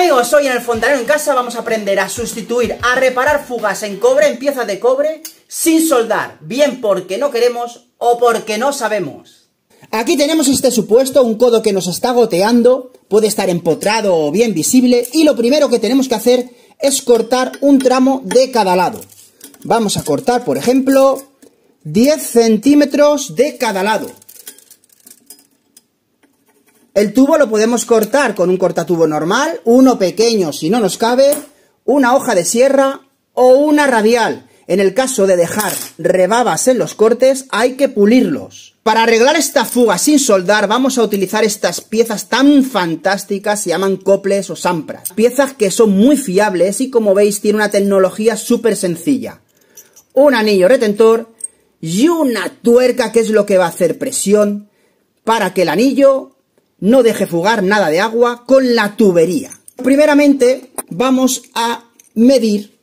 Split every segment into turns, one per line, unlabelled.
amigos, hoy en el fontanero en casa vamos a aprender a sustituir, a reparar fugas en cobre, en piezas de cobre, sin soldar, bien porque no queremos o porque no sabemos.
Aquí tenemos este supuesto, un codo que nos está goteando, puede estar empotrado o bien visible, y lo primero que tenemos que hacer es cortar un tramo de cada lado. Vamos a cortar, por ejemplo, 10 centímetros de cada lado. El tubo lo podemos cortar con un cortatubo normal, uno pequeño si no nos cabe, una hoja de sierra o una radial. En el caso de dejar rebabas en los cortes, hay que pulirlos. Para arreglar esta fuga sin soldar, vamos a utilizar estas piezas tan fantásticas, se llaman coples o sampras. Piezas que son muy fiables y como veis tiene una tecnología súper sencilla. Un anillo retentor y una tuerca que es lo que va a hacer presión para que el anillo no deje fugar nada de agua con la tubería. Primeramente vamos a medir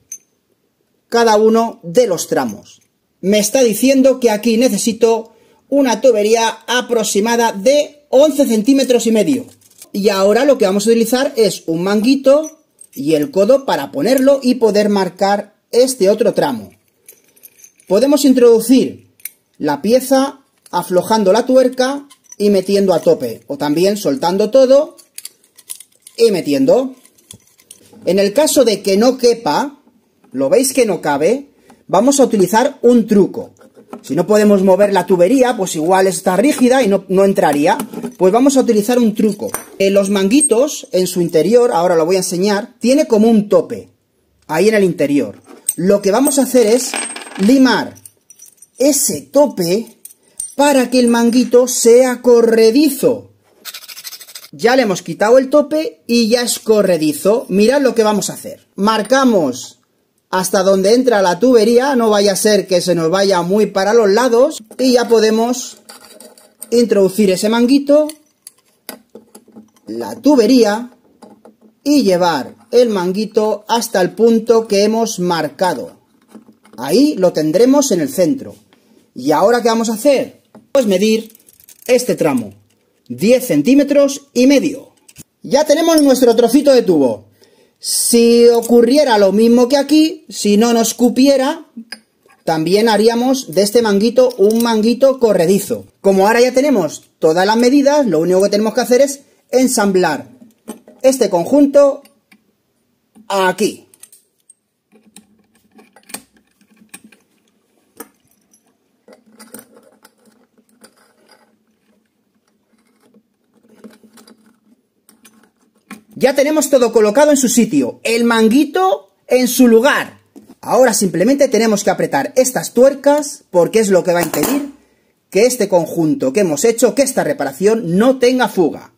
cada uno de los tramos. Me está diciendo que aquí necesito una tubería aproximada de 11 centímetros y medio. Y ahora lo que vamos a utilizar es un manguito y el codo para ponerlo y poder marcar este otro tramo. Podemos introducir la pieza aflojando la tuerca y metiendo a tope. O también soltando todo y metiendo. En el caso de que no quepa, lo veis que no cabe, vamos a utilizar un truco. Si no podemos mover la tubería, pues igual está rígida y no, no entraría. Pues vamos a utilizar un truco. En los manguitos, en su interior, ahora lo voy a enseñar, tiene como un tope. Ahí en el interior. Lo que vamos a hacer es limar ese tope para que el manguito sea corredizo. Ya le hemos quitado el tope y ya es corredizo. Mirad lo que vamos a hacer. Marcamos hasta donde entra la tubería, no vaya a ser que se nos vaya muy para los lados. Y ya podemos introducir ese manguito, la tubería y llevar el manguito hasta el punto que hemos marcado. Ahí lo tendremos en el centro. ¿Y ahora qué vamos a hacer? Pues medir este tramo, 10 centímetros y medio. Ya tenemos nuestro trocito de tubo. Si ocurriera lo mismo que aquí, si no nos cupiera, también haríamos de este manguito un manguito corredizo. Como ahora ya tenemos todas las medidas, lo único que tenemos que hacer es ensamblar este conjunto aquí. Ya tenemos todo colocado en su sitio, el manguito en su lugar. Ahora simplemente tenemos que apretar estas tuercas porque es lo que va a impedir que este conjunto que hemos hecho, que esta reparación no tenga fuga.